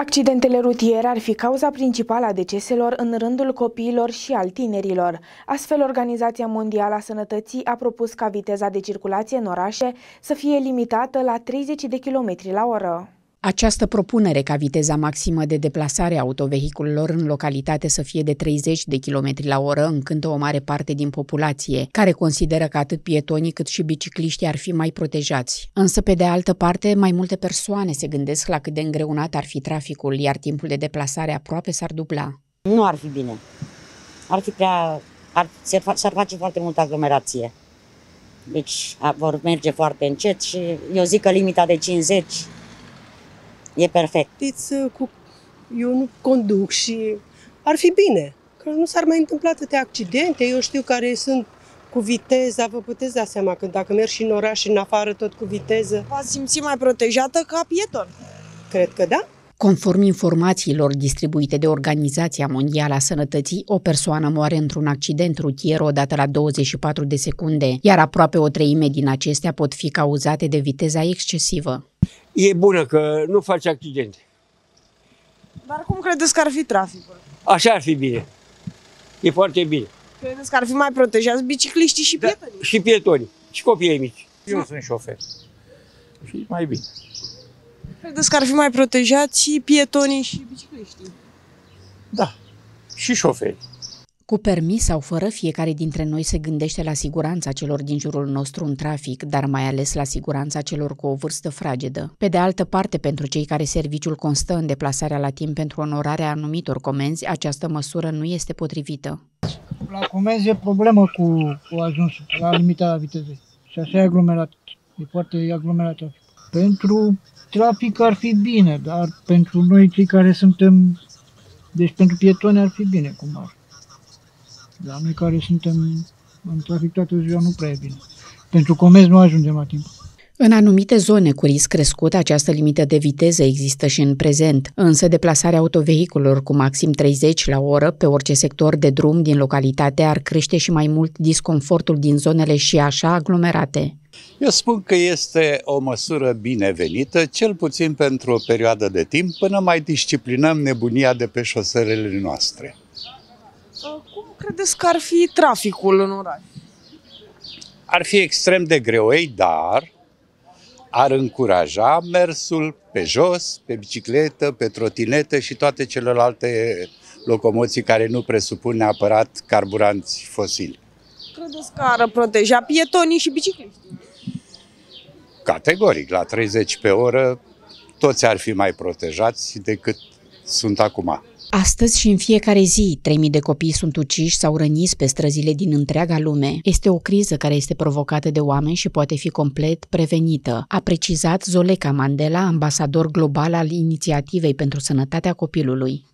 Accidentele rutiere ar fi cauza principală a deceselor în rândul copiilor și al tinerilor. Astfel, Organizația Mondială a Sănătății a propus ca viteza de circulație în orașe să fie limitată la 30 de km la oră. Această propunere ca viteza maximă de deplasare a autovehiculelor în localitate să fie de 30 de km la oră încântă o mare parte din populație, care consideră că atât pietonii cât și bicicliștii ar fi mai protejați. Însă, pe de altă parte, mai multe persoane se gândesc la cât de îngreunat ar fi traficul, iar timpul de deplasare aproape s-ar dubla. Nu ar fi bine. Ar fi prea... Ar, s-ar face foarte multă aglomerație. Deci vor merge foarte încet și eu zic că limita de 50 E perfect. Știți, cu... eu nu conduc și ar fi bine, că nu s-ar mai întâmpla atâtea accidente. Eu știu care sunt cu viteza, vă puteți da seama că dacă mergi și în oraș și în afară tot cu viteză. V-ați simți mai protejată ca pieton? Cred că da. Conform informațiilor distribuite de Organizația Mondială a Sănătății, o persoană moare într-un accident rutier odată la 24 de secunde, iar aproape o treime din acestea pot fi cauzate de viteza excesivă. E bună că nu face accidente. Dar cum credeți că ar fi traficul? Așa ar fi bine. E foarte bine. Credeți că ar fi mai protejați bicicliștii și pietonii? Da, și pietonii, și copiii mici. Eu sunt șofer. Și mai bine. Credeți că ar fi mai protejați și pietonii și bicicliștii? Da, și șoferi. Cu permis sau fără, fiecare dintre noi se gândește la siguranța celor din jurul nostru în trafic, dar mai ales la siguranța celor cu o vârstă fragedă. Pe de altă parte, pentru cei care serviciul constă în deplasarea la timp pentru onorarea anumitor comenzi, această măsură nu este potrivită. La comenzi e problemă cu, cu ajunsul, la limita vitezei. Și așa e aglomerat. E foarte aglomerat trafic. Pentru trafic ar fi bine, dar pentru noi cei care suntem, deci pentru pietoni ar fi bine, cum ar. Dar noi care suntem în trafic toată ziua nu prea e bine. Pentru comenzi nu ajungem la timp. În anumite zone cu risc crescut, această limită de viteză există și în prezent, însă deplasarea autovehiculelor cu maxim 30 la oră pe orice sector de drum din localitate ar crește și mai mult disconfortul din zonele și așa aglomerate. Eu spun că este o măsură binevenită, cel puțin pentru o perioadă de timp, până mai disciplinăm nebunia de pe șoselele noastre. Cum credeți că ar fi traficul în oraș? Ar fi extrem de greu, ei, dar ar încuraja mersul pe jos, pe bicicletă, pe trotinetă și toate celelalte locomoții care nu presupun neapărat carburanți fosili. Credeți că ar proteja pietonii și bicicliștii? Categoric, la 30 pe oră, toți ar fi mai protejați decât sunt acum. Astăzi și în fiecare zi, 3000 de copii sunt uciși sau răniți pe străzile din întreaga lume. Este o criză care este provocată de oameni și poate fi complet prevenită, a precizat Zoleca Mandela, ambasador global al inițiativei pentru sănătatea copilului.